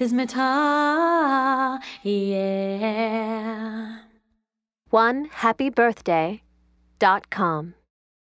razzmatazz, yeah. One happy birthday dot com.